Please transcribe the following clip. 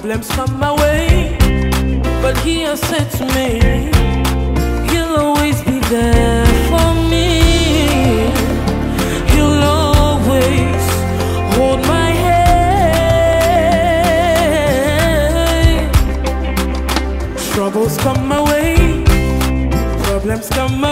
Problems come my way, but He has said to me, He'll always be there for me. He'll always hold my hand. Troubles come my way, problems come my